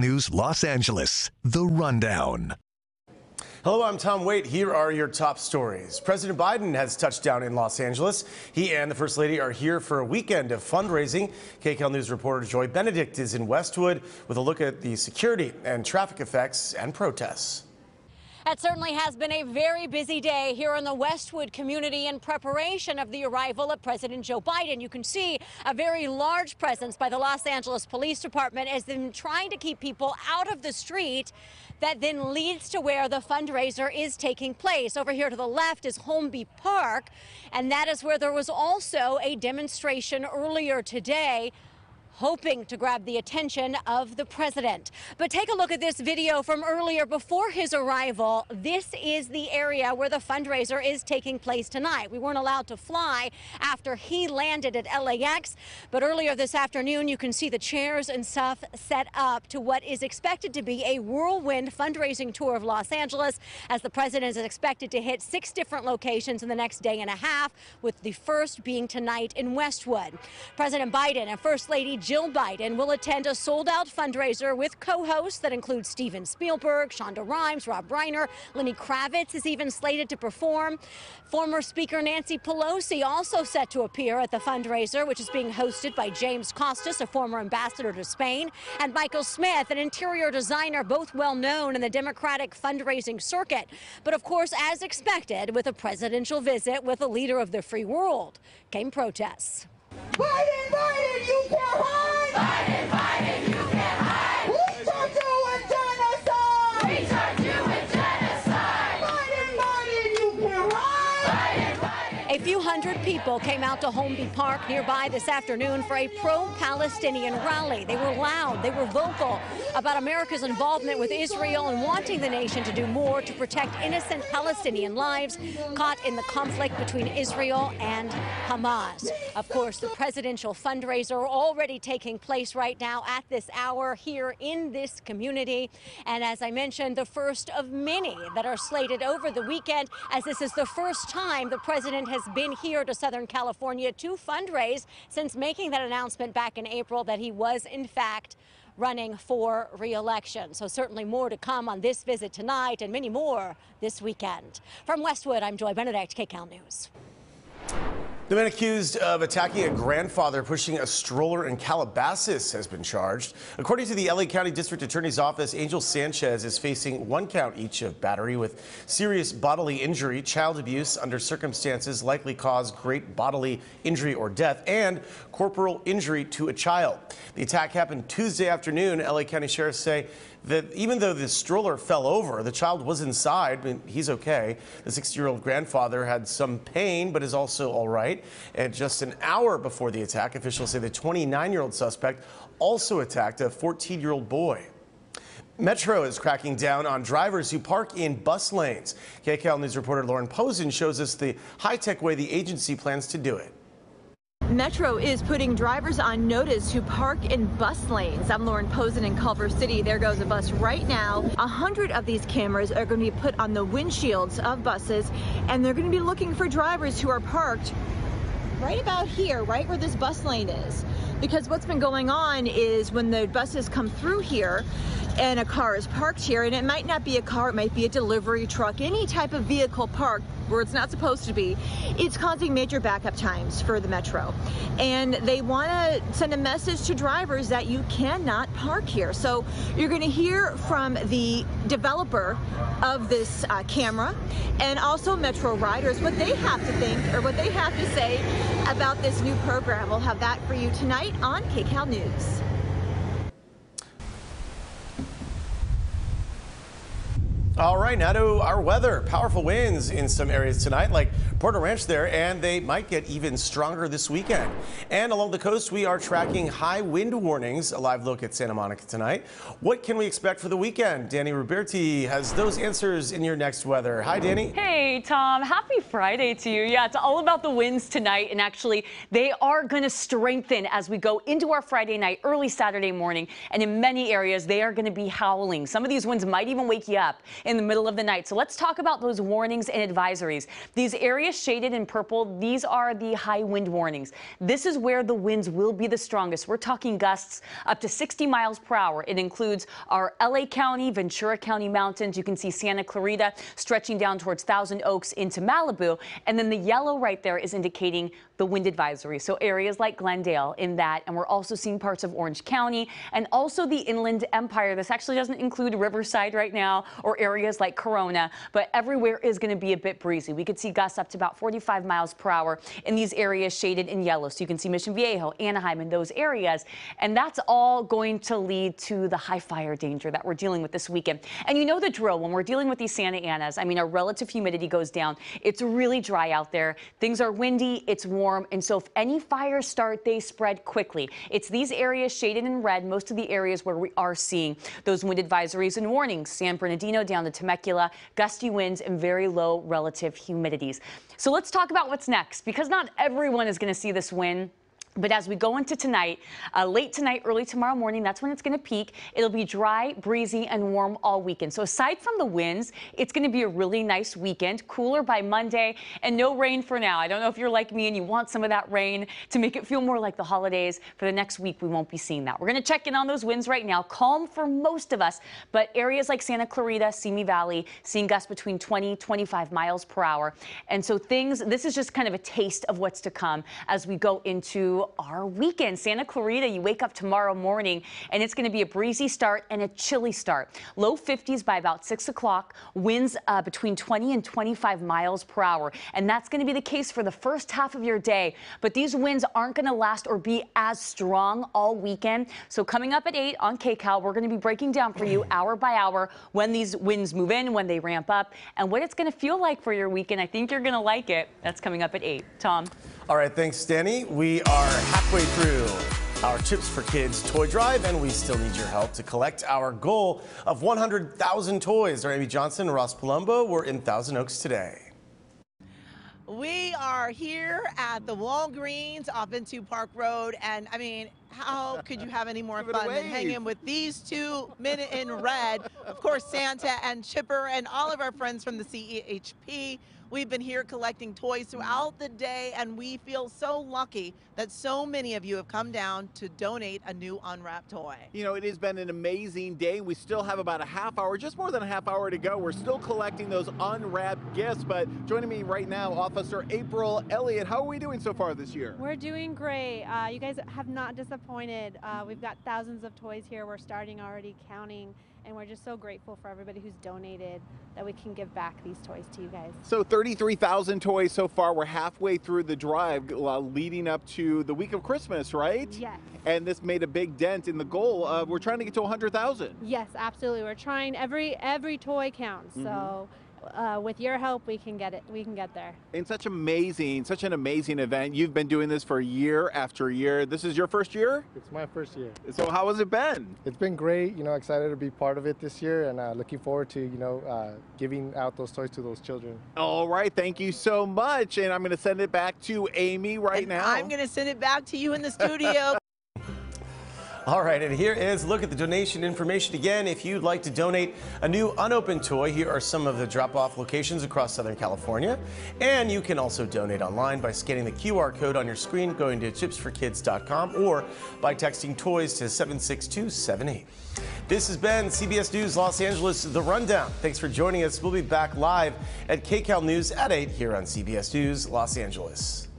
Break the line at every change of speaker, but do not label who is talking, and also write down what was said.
News Los Angeles, The Rundown.
Hello, I'm Tom Waite. Here are your top stories. President Biden has touched down in Los Angeles. He and the First Lady are here for a weekend of fundraising. KCAL News reporter Joy Benedict is in Westwood with a look at the security and traffic effects and protests.
It certainly has been a very busy day here in the Westwood community in preparation of the arrival of President Joe Biden. You can see a very large presence by the Los Angeles Police Department as them trying to keep people out of the street that then leads to where the fundraiser is taking place. Over here to the left is Holmby Park, and that is where there was also a demonstration earlier today hoping to grab the attention of the president. But take a look at this video from earlier before his arrival. This is the area where the fundraiser is taking place tonight. We weren't allowed to fly after he landed at LAX, but earlier this afternoon, you can see the chairs and stuff set up to what is expected to be a whirlwind fundraising tour of Los Angeles as the president is expected to hit six different locations in the next day and a half, with the first being tonight in Westwood. President Biden and First Lady Jill Biden will attend a sold out fundraiser with co hosts that include Steven Spielberg, Shonda Rhimes, Rob Reiner. Lenny Kravitz is even slated to perform. Former Speaker Nancy Pelosi also set to appear at the fundraiser, which is being hosted by James Costos, a former ambassador to Spain, and Michael Smith, an interior designer, both well known in the Democratic fundraising circuit. But of course, as expected, with a presidential visit with a leader of the free world, came protests.
Biden, Biden, you can't hide! Biden, Biden,
people came out to Holmby Park nearby this afternoon for a pro-Palestinian rally. They were loud, they were vocal about America's involvement with Israel and wanting the nation to do more to protect innocent Palestinian lives caught in the conflict between Israel and Hamas. Of course, the presidential fundraiser already taking place right now at this hour here in this community. And as I mentioned, the first of many that are slated over the weekend, as this is the first time the president has been here to Southern California to fundraise since making that announcement back in April that he was, in fact, running for re-election. So certainly more to come on this visit tonight and many more this weekend. From Westwood, I'm Joy Benedict, KCAL News.
The man accused of attacking a grandfather pushing a stroller in Calabasas has been charged. According to the LA County District Attorney's Office, Angel Sanchez is facing one count each of battery with serious bodily injury, child abuse under circumstances likely cause great bodily injury or death, and corporal injury to a child. The attack happened Tuesday afternoon. LA County sheriffs say that even though the stroller fell over, the child was inside. Mean, he's okay. The 60 year old grandfather had some pain, but is also all right. And just an hour before the attack, officials say the 29 year old suspect also attacked a 14 year old boy. Metro is cracking down on drivers who park in bus lanes. KCAL News reporter Lauren Pozen shows us the high tech way the agency plans to do it.
Metro is putting drivers on notice who park in bus lanes. I'm Lauren Pozen in Culver City. There goes a bus right now. A hundred of these cameras are going to be put on the windshields of buses, and they're going to be looking for drivers who are parked right about here, right where this bus lane is. Because what's been going on is when the buses come through here, and a car is parked here, and it might not be a car, it might be a delivery truck, any type of vehicle parked where it's not supposed to be, it's causing major backup times for the Metro. And they want to send a message to drivers that you cannot park here. So you're going to hear from the developer of this uh, camera and also Metro riders what they have to think or what they have to say about this new program. We'll have that for you tonight on KCAL News.
All right, now to our weather. Powerful winds in some areas tonight, like Porter Ranch there, and they might get even stronger this weekend. And along the coast, we are tracking high wind warnings. A live look at Santa Monica tonight. What can we expect for the weekend? Danny Roberti has those answers in your next weather. Hi, Danny.
Hey, Tom. Happy Friday to you. Yeah, it's all about the winds tonight, and actually, they are going to strengthen as we go into our Friday night, early Saturday morning, and in many areas, they are going to be howling. Some of these winds might even wake you up. In the middle of the night. So let's talk about those warnings and advisories. These areas shaded in purple, these are the high wind warnings. This is where the winds will be the strongest. We're talking gusts up to 60 miles per hour. It includes our LA County, Ventura County mountains. You can see Santa Clarita stretching down towards Thousand Oaks into Malibu. And then the yellow right there is indicating the wind advisory. So areas like Glendale in that, and we're also seeing parts of Orange County and also the Inland Empire. This actually doesn't include Riverside right now or areas like Corona, but everywhere is going to be a bit breezy. We could see gusts up to about 45 miles per hour in these areas shaded in yellow. So you can see Mission Viejo, Anaheim, and those areas. And that's all going to lead to the high fire danger that we're dealing with this weekend. And you know the drill when we're dealing with these Santa Anas. I mean, our relative humidity goes down. It's really dry out there. Things are windy. It's warm warm, and so if any fires start, they spread quickly. It's these areas shaded in red, most of the areas where we are seeing those wind advisories and warnings. San Bernardino down to Temecula, gusty winds and very low relative humidities. So let's talk about what's next, because not everyone is going to see this wind. But as we go into tonight, uh, late tonight, early tomorrow morning, that's when it's going to peak. It'll be dry, breezy, and warm all weekend. So aside from the winds, it's going to be a really nice weekend. Cooler by Monday, and no rain for now. I don't know if you're like me and you want some of that rain to make it feel more like the holidays. For the next week, we won't be seeing that. We're going to check in on those winds right now. Calm for most of us, but areas like Santa Clarita, Simi Valley, seeing gusts between 20, 25 miles per hour. And so things, this is just kind of a taste of what's to come as we go into our weekend. Santa Clarita, you wake up tomorrow morning and it's going to be a breezy start and a chilly start. Low 50s by about 6 o'clock, winds uh, between 20 and 25 miles per hour. And that's going to be the case for the first half of your day. But these winds aren't going to last or be as strong all weekend. So coming up at 8 on KCAL, we're going to be breaking down for you hour by hour when these winds move in, when they ramp up, and what it's going to feel like for your weekend. I think you're going to like it. That's coming up at 8. Tom.
All right, thanks, Danny. We are halfway through our Chips for Kids toy drive, and we still need your help to collect our goal of 100,000 toys. Our Amy Johnson and Ross Palombo were in Thousand Oaks today.
We are here at the Walgreens off into Park Road, and I mean, how could you have any more fun than hanging with these two men in red? Of course, Santa and Chipper and all of our friends from the CHP. We've been here collecting toys throughout the day, and we feel so lucky that so many of you have come down to donate a new unwrapped toy.
You know, it has been an amazing day. We still have about a half hour, just more than a half hour to go. We're still collecting those unwrapped gifts, but joining me right now, Officer April Elliott. How are we doing so far this year?
We're doing great. Uh, you guys have not disappointed. Uh, we've got thousands of toys here. We're starting already counting and we're just so grateful for everybody who's donated that we can give back these toys to you guys.
So 33,000 toys so far. We're halfway through the drive uh, leading up to the week of Christmas, right?
Yes.
And this made a big dent in the goal. Uh, we're trying to get to 100,000.
Yes, absolutely. We're trying every every toy counts. Mm -hmm. So uh, with your help, we can get it. We can get there.
And such amazing, such an amazing event. You've been doing this for year after year. This is your first year.
It's my first year.
So how has it been?
It's been great. You know, excited to be part of it this year, and uh, looking forward to you know uh, giving out those toys to those children.
All right, thank you so much, and I'm going to send it back to Amy right
and
now.
I'm going to send it back to you in the studio.
All right, and here is look at the donation information again. If you'd like to donate a new unopened toy, here are some of the drop-off locations across Southern California. And you can also donate online by scanning the QR code on your screen, going to chipsforkids.com, or by texting toys to 76278. This has been CBS News Los Angeles, The Rundown. Thanks for joining us. We'll be back live at KCAL News at 8 here on CBS News Los Angeles.